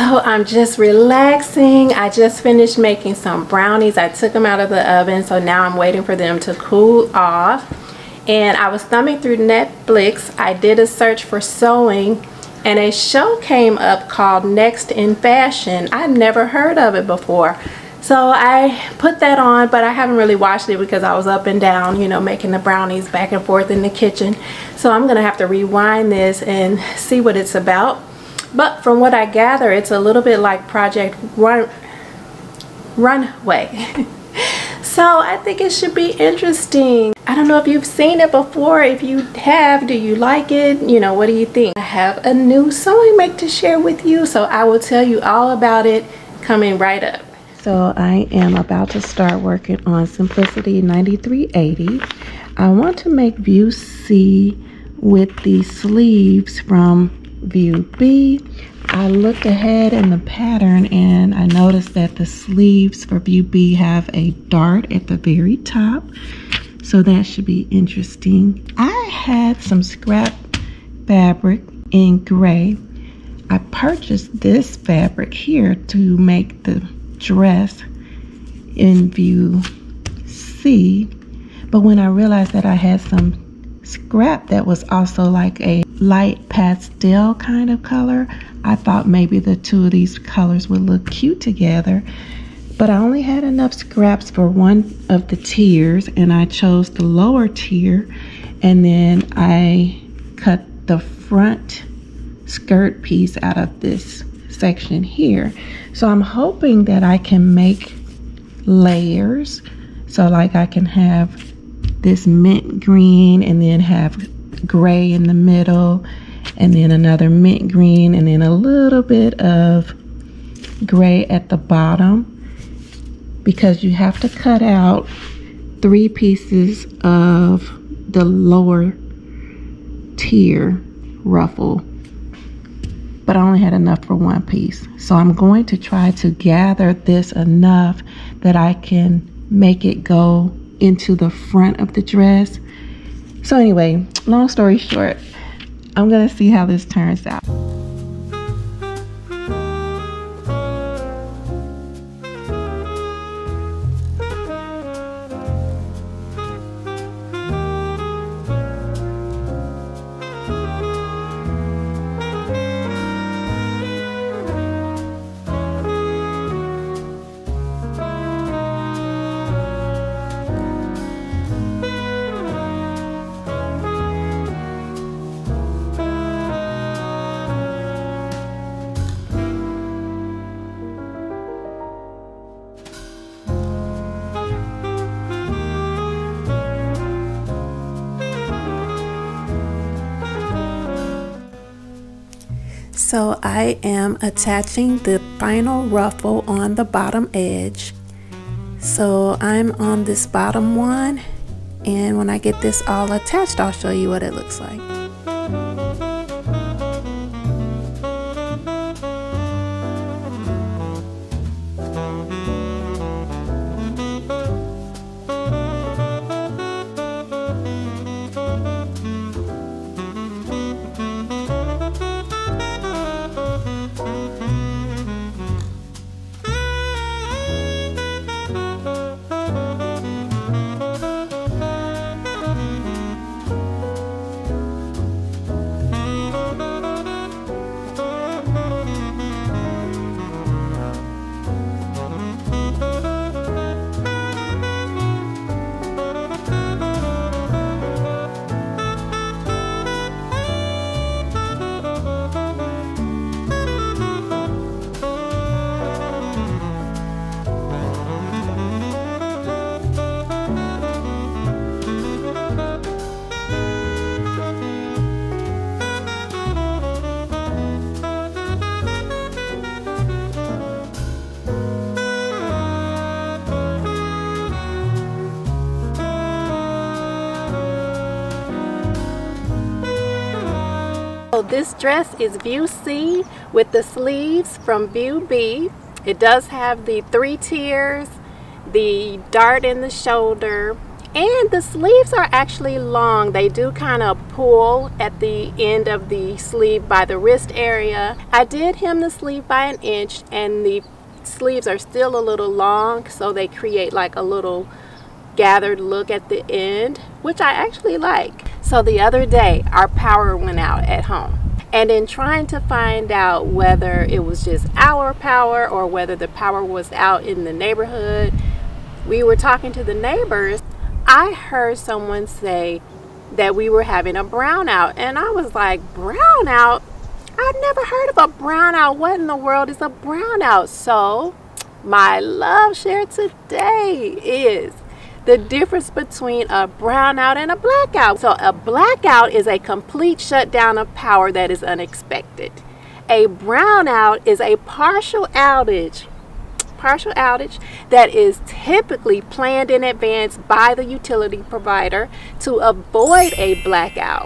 So I'm just relaxing. I just finished making some brownies. I took them out of the oven, so now I'm waiting for them to cool off. And I was thumbing through Netflix. I did a search for sewing and a show came up called Next in Fashion. I'd never heard of it before. So I put that on, but I haven't really watched it because I was up and down, you know, making the brownies back and forth in the kitchen. So I'm gonna have to rewind this and see what it's about. But from what I gather, it's a little bit like Project Run Runway. so I think it should be interesting. I don't know if you've seen it before. If you have, do you like it? You know, what do you think? I have a new sewing make to share with you, so I will tell you all about it coming right up. So I am about to start working on Simplicity 9380. I want to make view C with the sleeves from view B. I looked ahead in the pattern and I noticed that the sleeves for view B have a dart at the very top. So that should be interesting. I had some scrap fabric in gray. I purchased this fabric here to make the dress in view C. But when I realized that I had some scrap that was also like a light pastel kind of color, I thought maybe the two of these colors would look cute together. But I only had enough scraps for one of the tiers and I chose the lower tier and then I cut the front skirt piece out of this section here. So I'm hoping that I can make layers. So like I can have this mint green and then have gray in the middle and then another mint green and then a little bit of gray at the bottom because you have to cut out three pieces of the lower tier ruffle but I only had enough for one piece. So I'm going to try to gather this enough that I can make it go into the front of the dress. So anyway, long story short, I'm gonna see how this turns out. So I am attaching the final ruffle on the bottom edge. So I'm on this bottom one and when I get this all attached I'll show you what it looks like. So this dress is view C with the sleeves from view B. It does have the three tiers, the dart in the shoulder, and the sleeves are actually long. They do kind of pull at the end of the sleeve by the wrist area. I did hem the sleeve by an inch and the sleeves are still a little long so they create like a little gathered look at the end which I actually like so the other day our power went out at home and in trying to find out whether it was just our power or whether the power was out in the neighborhood we were talking to the neighbors I heard someone say that we were having a brownout, and I was like, brownout? I've never heard of a brownout. What in the world is a brownout? So, my love share today is the difference between a brownout and a blackout. So, a blackout is a complete shutdown of power that is unexpected. A brownout is a partial outage partial outage that is typically planned in advance by the utility provider to avoid a blackout.